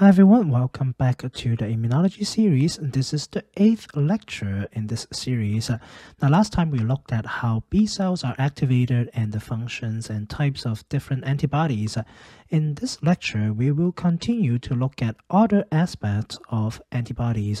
Hi everyone, welcome back to the immunology series. This is the eighth lecture in this series. Now, last time we looked at how B cells are activated and the functions and types of different antibodies. In this lecture, we will continue to look at other aspects of antibodies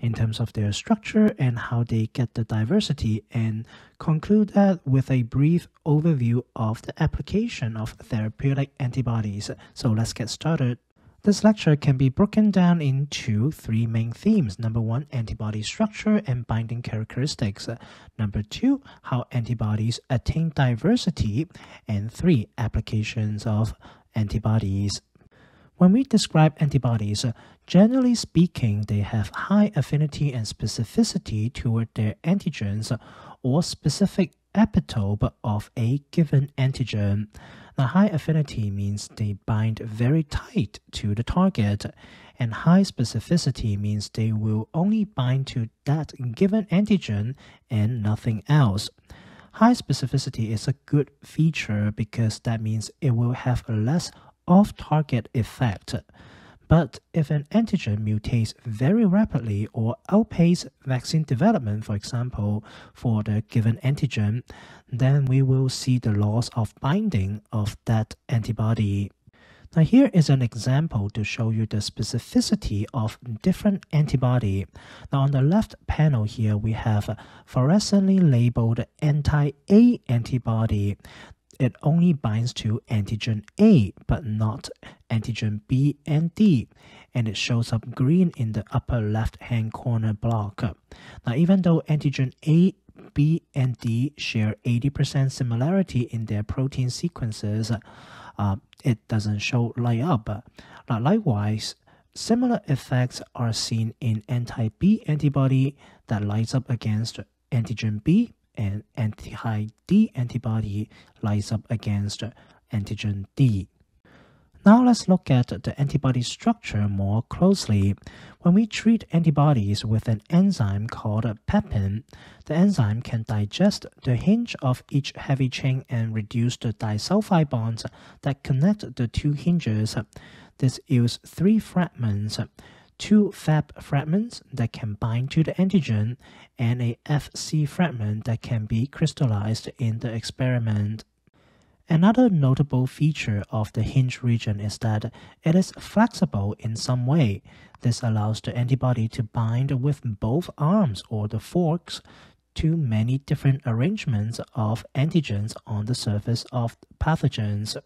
in terms of their structure and how they get the diversity and conclude that with a brief overview of the application of therapeutic antibodies. So let's get started. This lecture can be broken down into three main themes. Number one, antibody structure and binding characteristics. Number two, how antibodies attain diversity. And three, applications of antibodies. When we describe antibodies, generally speaking, they have high affinity and specificity toward their antigens or specific epitope of a given antigen. Now, high affinity means they bind very tight to the target, and high specificity means they will only bind to that given antigen and nothing else. High specificity is a good feature because that means it will have a less off target effect. But if an antigen mutates very rapidly or outpaces vaccine development, for example, for the given antigen, then we will see the loss of binding of that antibody. Now here is an example to show you the specificity of different antibody. Now on the left panel here we have fluorescently labeled anti-A antibody it only binds to antigen A but not antigen B and D, and it shows up green in the upper left hand corner block. Now, even though antigen A, B, and D share 80% similarity in their protein sequences, uh, it doesn't show light up. Now, likewise, similar effects are seen in anti B antibody that lights up against antigen B and anti-D antibody lies up against antigen D. Now let's look at the antibody structure more closely. When we treat antibodies with an enzyme called pepin, the enzyme can digest the hinge of each heavy chain and reduce the disulfide bonds that connect the two hinges. This yields three fragments two Fab fragments that can bind to the antigen, and a Fc fragment that can be crystallized in the experiment. Another notable feature of the hinge region is that it is flexible in some way. This allows the antibody to bind with both arms or the forks to many different arrangements of antigens on the surface of pathogens.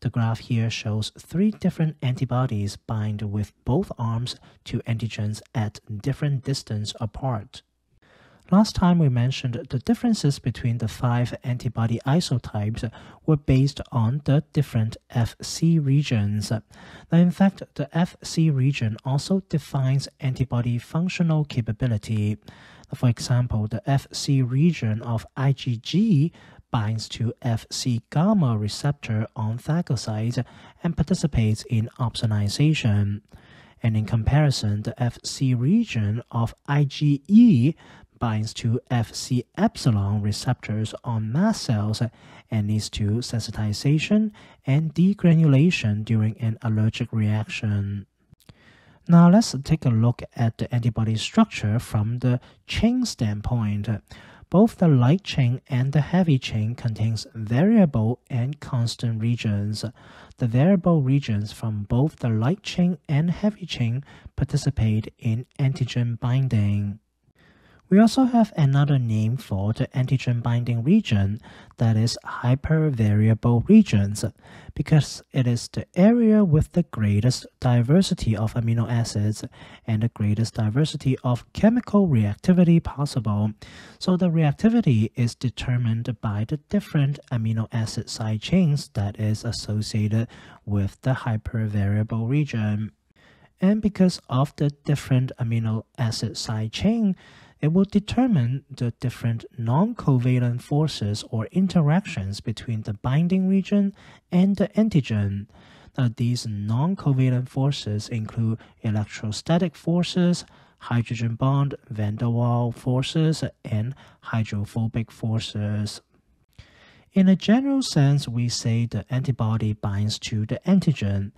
The graph here shows three different antibodies bind with both arms to antigens at different distance apart. Last time we mentioned the differences between the five antibody isotypes were based on the different Fc regions. Now, in fact, the Fc region also defines antibody functional capability. For example, the Fc region of IgG binds to Fc gamma receptor on phagocytes and participates in opsonization. And in comparison, the Fc region of IgE binds to Fc epsilon receptors on mast cells and leads to sensitization and degranulation during an allergic reaction. Now let's take a look at the antibody structure from the chain standpoint. Both the light chain and the heavy chain contains variable and constant regions. The variable regions from both the light chain and heavy chain participate in antigen binding. We also have another name for the antigen binding region that is hypervariable regions because it is the area with the greatest diversity of amino acids and the greatest diversity of chemical reactivity possible. So the reactivity is determined by the different amino acid side chains that is associated with the hypervariable region. And because of the different amino acid side chain, it will determine the different non-covalent forces or interactions between the binding region and the antigen. Now, these non-covalent forces include electrostatic forces, hydrogen bond, van der Waals forces, and hydrophobic forces. In a general sense, we say the antibody binds to the antigen,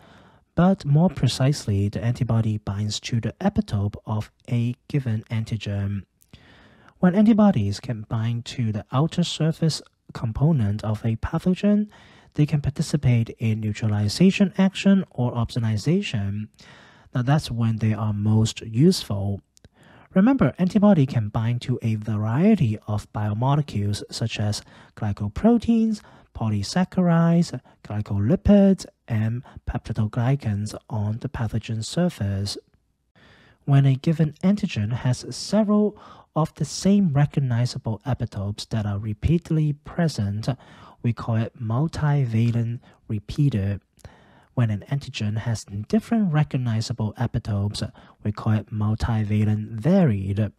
but more precisely, the antibody binds to the epitope of a given antigen. When antibodies can bind to the outer surface component of a pathogen, they can participate in neutralization action or opsonization. Now that's when they are most useful. Remember, antibody can bind to a variety of biomolecules such as glycoproteins, polysaccharides, glycolipids, and peptidoglycans on the pathogen surface. When a given antigen has several of the same recognizable epitopes that are repeatedly present, we call it multivalent repeater. When an antigen has different recognizable epitopes, we call it multivalent varied.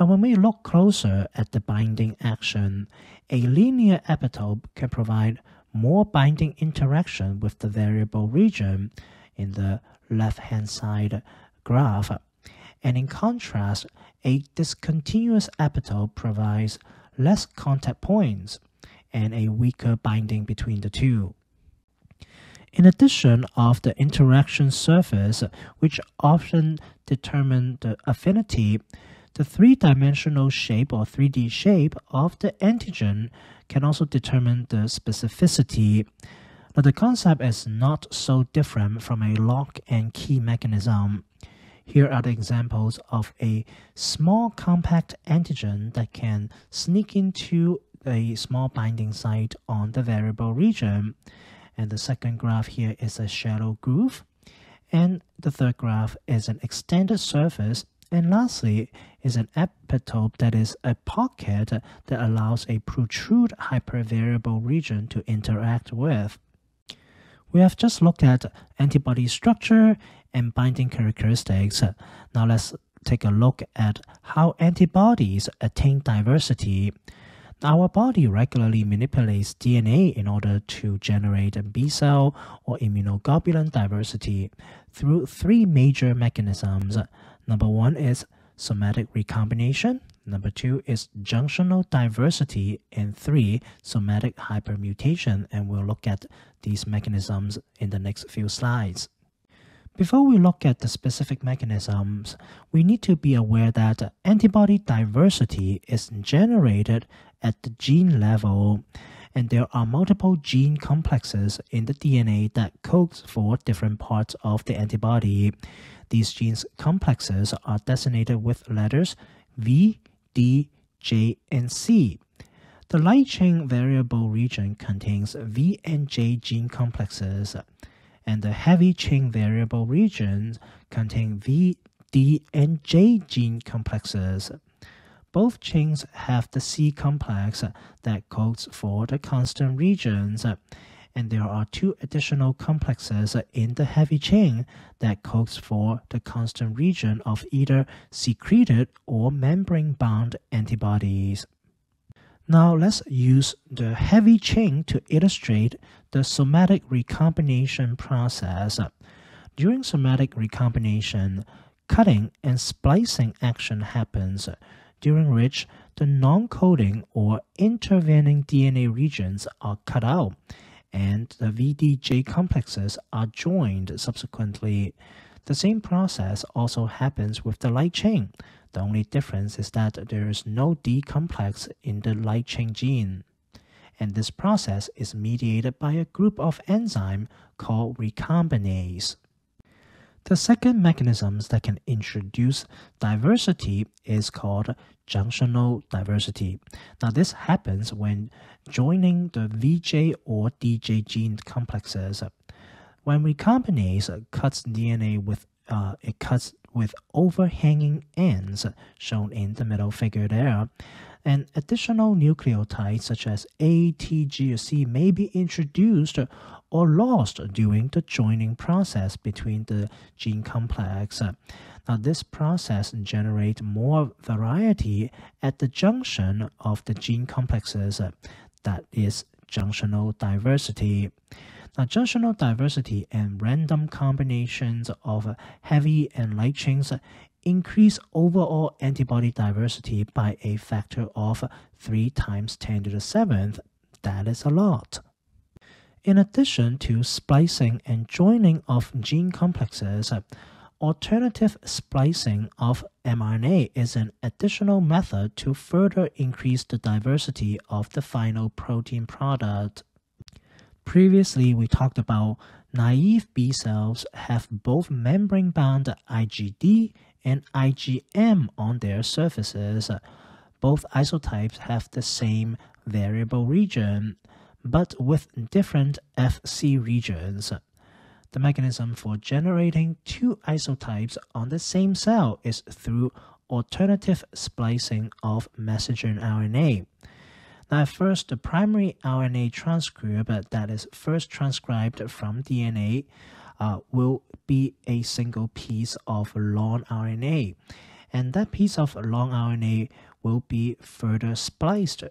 Now, when we look closer at the binding action, a linear epitope can provide more binding interaction with the variable region in the left hand side graph. And in contrast, a discontinuous epitope provides less contact points and a weaker binding between the two. In addition of the interaction surface, which often determine the affinity, the three-dimensional shape or 3D shape of the antigen can also determine the specificity. Now the concept is not so different from a lock and key mechanism. Here are the examples of a small compact antigen that can sneak into a small binding site on the variable region. And the second graph here is a shallow groove. And the third graph is an extended surface. And lastly is an epitope that is a pocket that allows a protrude hypervariable region to interact with. We have just looked at antibody structure and binding characteristics. Now let's take a look at how antibodies attain diversity. Our body regularly manipulates DNA in order to generate B cell or immunoglobulin diversity through three major mechanisms. Number one is somatic recombination. Number two is junctional diversity. And three, somatic hypermutation. And we'll look at these mechanisms in the next few slides. Before we look at the specific mechanisms, we need to be aware that antibody diversity is generated at the gene level, and there are multiple gene complexes in the DNA that codes for different parts of the antibody. These genes complexes are designated with letters V, D, J, and C. The light chain variable region contains V and J gene complexes and the heavy chain variable regions contain V, D, and J gene complexes. Both chains have the C complex that codes for the constant regions, and there are two additional complexes in the heavy chain that codes for the constant region of either secreted or membrane bound antibodies. Now let's use the heavy chain to illustrate the somatic recombination process. During somatic recombination, cutting and splicing action happens, during which the non-coding or intervening DNA regions are cut out and the VDJ complexes are joined subsequently. The same process also happens with the light chain. The only difference is that there is no D complex in the light chain gene and this process is mediated by a group of enzymes called recombinase. The second mechanisms that can introduce diversity is called junctional diversity. Now this happens when joining the VJ or DJ gene complexes. When recombinase cuts DNA with uh, it cuts with overhanging ends shown in the middle figure there and additional nucleotides such as A, T, G, or C may be introduced or lost during the joining process between the gene complex. Now, this process generates more variety at the junction of the gene complexes. That is junctional diversity. Now, junctional diversity and random combinations of heavy and light chains increase overall antibody diversity by a factor of 3 times 10 to the 7th. That is a lot. In addition to splicing and joining of gene complexes, alternative splicing of mRNA is an additional method to further increase the diversity of the final protein product. Previously, we talked about naive B cells have both membrane-bound IgD and IgM on their surfaces. Both isotypes have the same variable region, but with different Fc regions. The mechanism for generating two isotypes on the same cell is through alternative splicing of messenger RNA. Now, at first, the primary RNA transcript that is first transcribed from DNA uh, will be a single piece of long RNA. And that piece of long RNA will be further spliced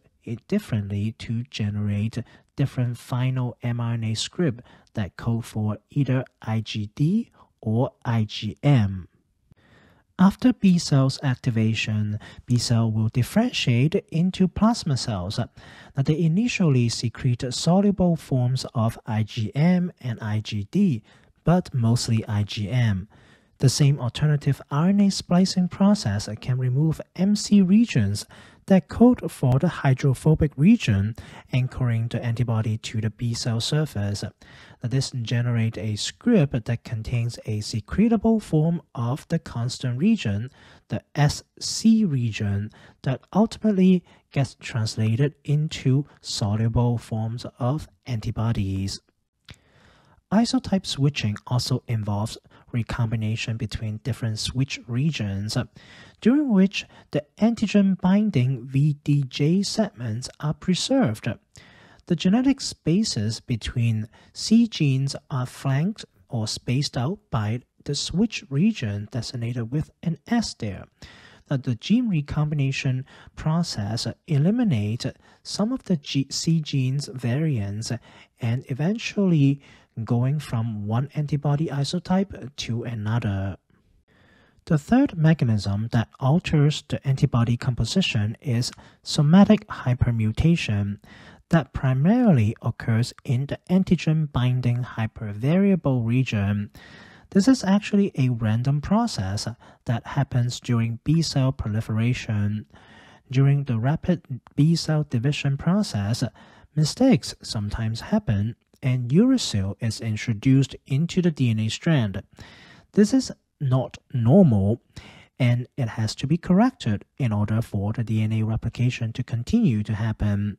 differently to generate different final mRNA script that code for either IgD or IgM. After B cells activation, B cell will differentiate into plasma cells. Now they initially secrete soluble forms of IgM and IgD, but mostly IgM. The same alternative RNA splicing process can remove MC regions that code for the hydrophobic region anchoring the antibody to the B cell surface. This generates a script that contains a secretable form of the constant region, the SC region, that ultimately gets translated into soluble forms of antibodies. Isotype switching also involves recombination between different switch regions, during which the antigen binding VDJ segments are preserved. The genetic spaces between C genes are flanked or spaced out by the switch region designated with an S there. Now, the gene recombination process eliminates some of the G C genes variants and eventually going from one antibody isotype to another. The third mechanism that alters the antibody composition is somatic hypermutation that primarily occurs in the antigen binding hypervariable region. This is actually a random process that happens during B cell proliferation. During the rapid B cell division process, mistakes sometimes happen and uracil is introduced into the DNA strand. This is not normal and it has to be corrected in order for the DNA replication to continue to happen.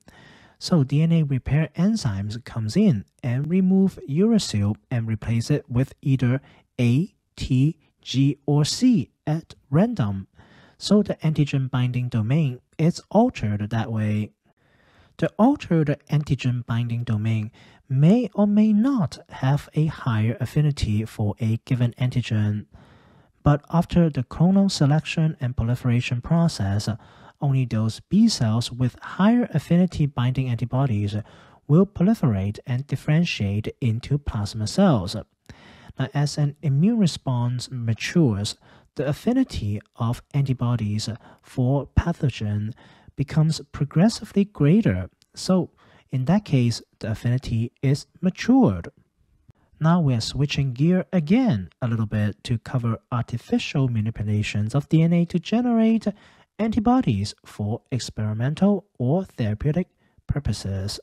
So DNA repair enzymes comes in and remove uracil and replace it with either A, T, G, or C at random. So the antigen binding domain is altered that way. The altered antigen binding domain may or may not have a higher affinity for a given antigen. But after the clonal selection and proliferation process, only those B cells with higher affinity binding antibodies will proliferate and differentiate into plasma cells. Now, as an immune response matures, the affinity of antibodies for pathogen becomes progressively greater. So, in that case, the affinity is matured. Now we are switching gear again a little bit to cover artificial manipulations of DNA to generate antibodies for experimental or therapeutic purposes.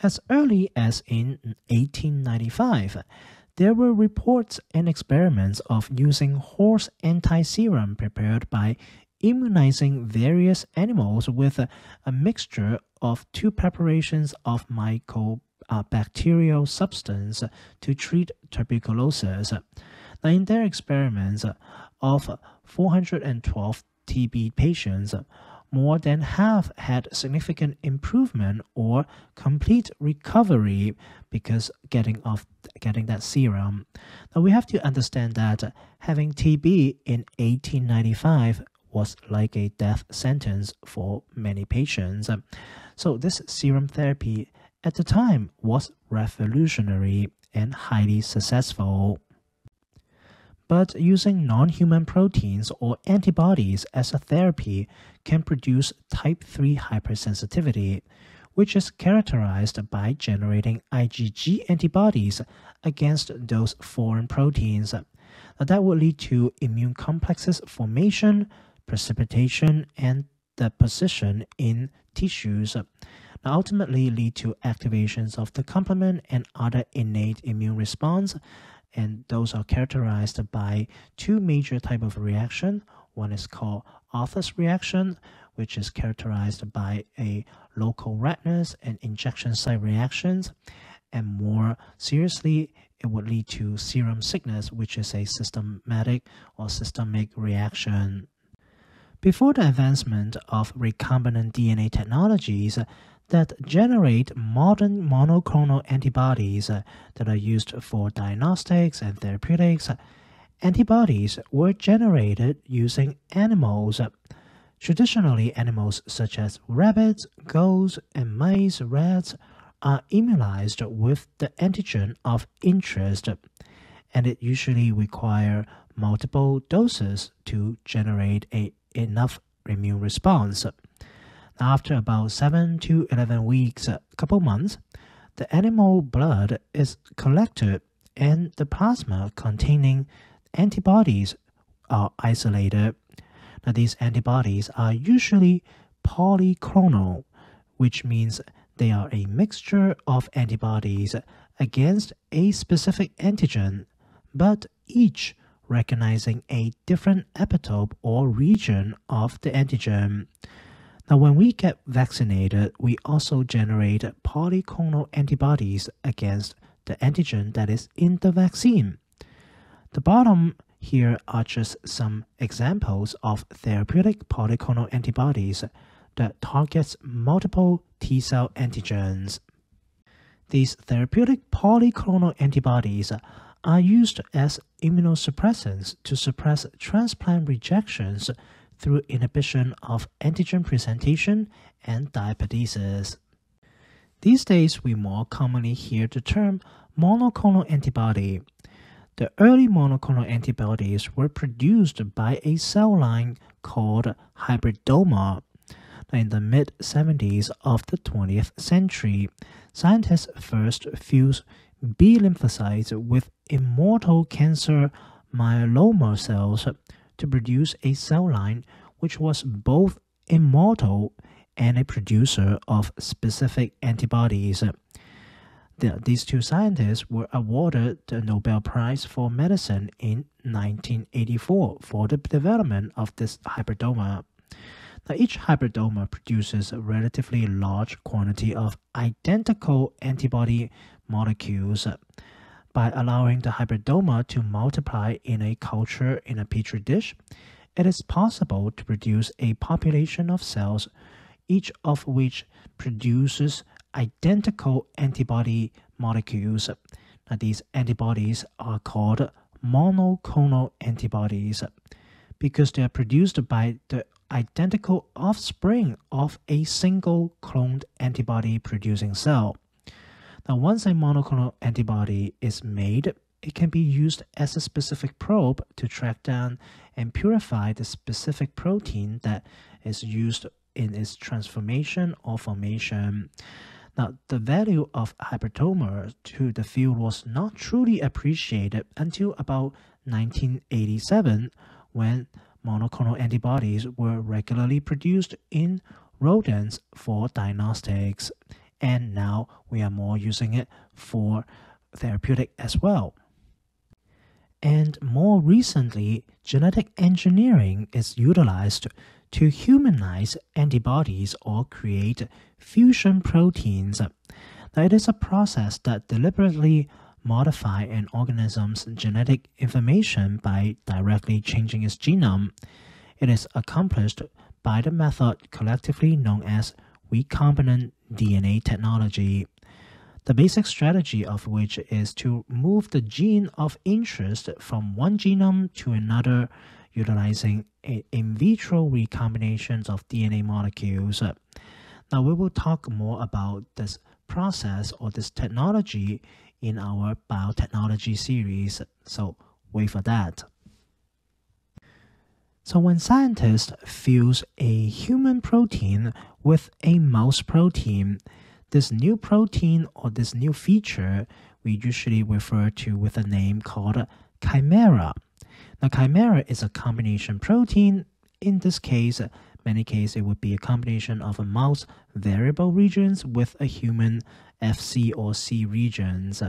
As early as in 1895, there were reports and experiments of using horse anti-serum prepared by immunizing various animals with a, a mixture of two preparations of mycobacterial substance to treat tuberculosis. Now, in their experiments of 412 TB patients, more than half had significant improvement or complete recovery because getting of getting that serum. Now we have to understand that having TB in 1895 was like a death sentence for many patients. So this serum therapy at the time was revolutionary and highly successful. But using non-human proteins or antibodies as a therapy can produce type 3 hypersensitivity, which is characterized by generating IgG antibodies against those foreign proteins. Now, that would lead to immune complexes formation, precipitation, and deposition in tissues. Now, ultimately lead to activations of the complement and other innate immune response, and those are characterized by two major type of reaction. One is called Arthus reaction, which is characterized by a local redness and injection site reactions, and more seriously, it would lead to serum sickness, which is a systematic or systemic reaction. Before the advancement of recombinant DNA technologies that generate modern monoclonal antibodies that are used for diagnostics and therapeutics, antibodies were generated using animals. Traditionally, animals such as rabbits, goats, and mice, rats are immunized with the antigen of interest, and it usually require multiple doses to generate a enough immune response. After about 7 to 11 weeks, a couple months, the animal blood is collected and the plasma containing antibodies are isolated. Now, these antibodies are usually polyclonal, which means they are a mixture of antibodies against a specific antigen, but each recognizing a different epitope or region of the antigen. Now, when we get vaccinated, we also generate polyclonal antibodies against the antigen that is in the vaccine. The bottom here are just some examples of therapeutic polyclonal antibodies that targets multiple T cell antigens. These therapeutic polyclonal antibodies are used as immunosuppressants to suppress transplant rejections through inhibition of antigen presentation and diapedesis. These days, we more commonly hear the term monoclonal antibody. The early monoclonal antibodies were produced by a cell line called hybridoma in the mid 70s of the 20th century, scientists first fused B lymphocytes with immortal cancer myeloma cells to produce a cell line which was both immortal and a producer of specific antibodies. The, these two scientists were awarded the Nobel Prize for Medicine in 1984 for the development of this hybridoma. Now, each hybridoma produces a relatively large quantity of identical antibody molecules. By allowing the hybridoma to multiply in a culture in a petri dish, it is possible to produce a population of cells, each of which produces identical antibody molecules. Now, these antibodies are called monoclonal antibodies because they are produced by the identical offspring of a single cloned antibody producing cell. Now, once a monoclonal antibody is made, it can be used as a specific probe to track down and purify the specific protein that is used in its transformation or formation. Now, the value of hybridoma to the field was not truly appreciated until about 1987 when monoclonal antibodies were regularly produced in rodents for diagnostics, and now we are more using it for therapeutic as well. And more recently, genetic engineering is utilized to humanize antibodies or create fusion proteins. Now, it is a process that deliberately modify an organism's genetic information by directly changing its genome. It is accomplished by the method collectively known as recombinant DNA technology. The basic strategy of which is to move the gene of interest from one genome to another utilizing in vitro recombinations of DNA molecules. Now, we will talk more about this process or this technology in our biotechnology series, so wait for that. So when scientists fuse a human protein with a mouse protein. This new protein or this new feature we usually refer to with a name called chimera. Now, chimera is a combination protein. In this case, many cases it would be a combination of a mouse variable regions with a human FC or C regions.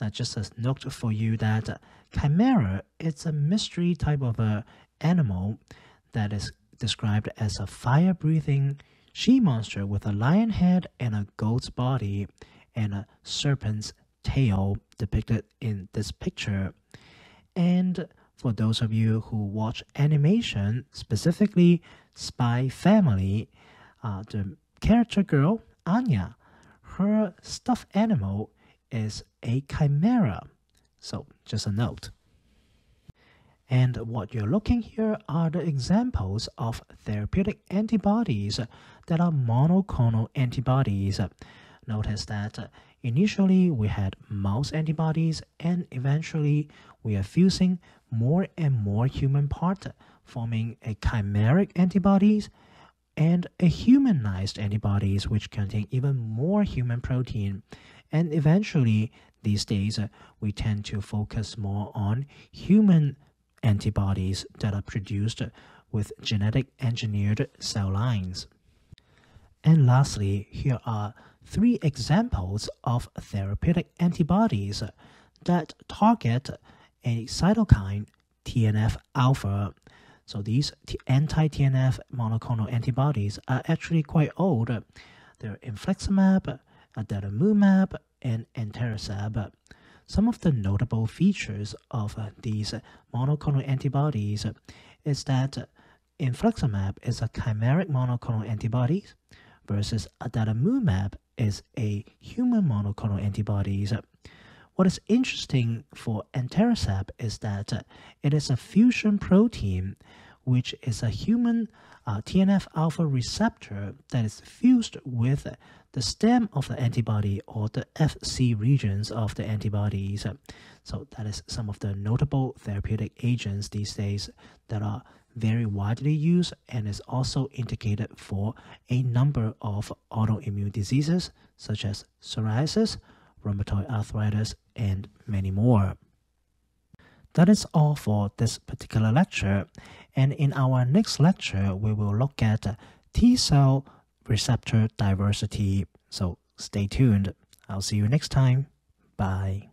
Now, just a note for you that chimera it's a mystery type of a animal that is described as a fire-breathing she monster with a lion head and a goat's body and a serpent's tail depicted in this picture. And for those of you who watch animation, specifically Spy Family, uh, the character girl, Anya, her stuffed animal is a chimera. So, just a note. And what you're looking here are the examples of therapeutic antibodies that are monoclonal antibodies. Notice that initially we had mouse antibodies and eventually we are fusing more and more human parts, forming a chimeric antibodies and a humanized antibodies which contain even more human protein. And eventually, these days, we tend to focus more on human antibodies that are produced with genetic engineered cell lines. And lastly, here are three examples of therapeutic antibodies that target a cytokine TNF alpha. So these anti TNF monoclonal antibodies are actually quite old. They're infliximab, adalimumab, and etanercept. Some of the notable features of uh, these monoclonal antibodies is that infliximab is a chimeric monoclonal antibody versus adalimumab is a human monoclonal antibody. What is interesting for etanercept is that it is a fusion protein which is a human uh, TNF alpha receptor that is fused with the stem of the antibody or the FC regions of the antibodies. So that is some of the notable therapeutic agents these days that are very widely used and is also indicated for a number of autoimmune diseases such as psoriasis, rheumatoid arthritis, and many more. That is all for this particular lecture. And in our next lecture, we will look at T cell receptor diversity. So stay tuned. I'll see you next time. Bye.